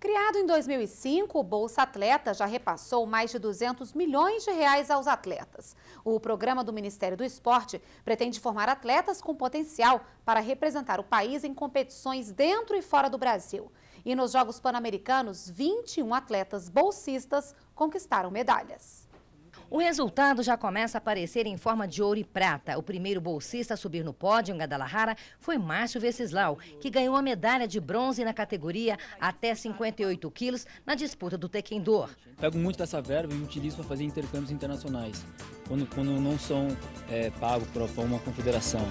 Criado em 2005, o Bolsa Atleta já repassou mais de 200 milhões de reais aos atletas. O programa do Ministério do Esporte pretende formar atletas com potencial para representar o país em competições dentro e fora do Brasil. E nos Jogos Pan-Americanos, 21 atletas bolsistas conquistaram medalhas. O resultado já começa a aparecer em forma de ouro e prata. O primeiro bolsista a subir no pódio em Guadalajara foi Márcio Venceslau, que ganhou a medalha de bronze na categoria até 58 quilos na disputa do Tequendor. Pego muito dessa verba e utilizo para fazer intercâmbios internacionais, quando, quando não são é, pagos por uma confederação.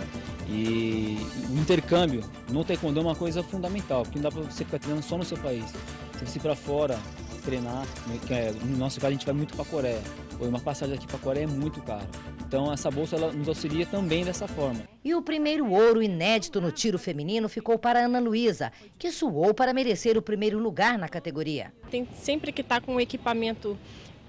E o intercâmbio no taekwondo é uma coisa fundamental, porque não dá para você ficar treinando só no seu país. Você precisa ir para fora, treinar, que é, no nosso caso a gente vai muito para a Coreia. Uma passagem aqui para a Coreia é muito cara. Então essa bolsa ela nos auxilia também dessa forma. E o primeiro ouro inédito no tiro feminino ficou para Ana Luísa, que suou para merecer o primeiro lugar na categoria. Tem sempre que estar tá com o equipamento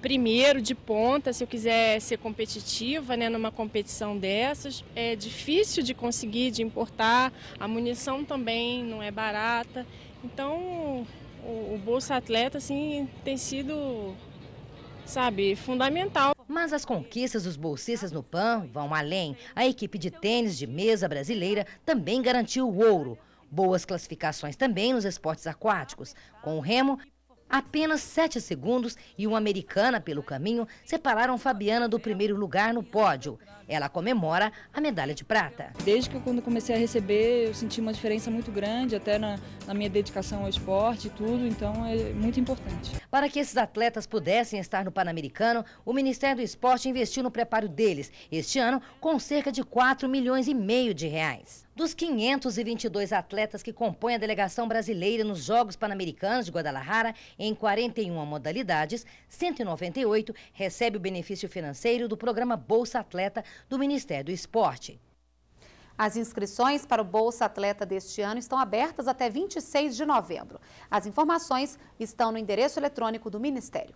primeiro de ponta, se eu quiser ser competitiva, né, numa competição dessas. É difícil de conseguir, de importar. A munição também não é barata. Então, o, o Bolsa Atleta assim tem sido sabe, fundamental. Mas as conquistas dos bolsistas no PAN vão além. A equipe de tênis de mesa brasileira também garantiu o ouro. Boas classificações também nos esportes aquáticos. Com o remo, Apenas sete segundos e uma americana pelo caminho separaram Fabiana do primeiro lugar no pódio. Ela comemora a medalha de prata. Desde que eu quando comecei a receber, eu senti uma diferença muito grande, até na, na minha dedicação ao esporte e tudo, então é muito importante. Para que esses atletas pudessem estar no Pan-Americano, o Ministério do Esporte investiu no preparo deles, este ano com cerca de 4 milhões e meio de reais. Dos 522 atletas que compõem a delegação brasileira nos Jogos Pan-Americanos de Guadalajara, em 41 modalidades, 198 recebe o benefício financeiro do programa Bolsa Atleta do Ministério do Esporte. As inscrições para o Bolsa Atleta deste ano estão abertas até 26 de novembro. As informações estão no endereço eletrônico do Ministério.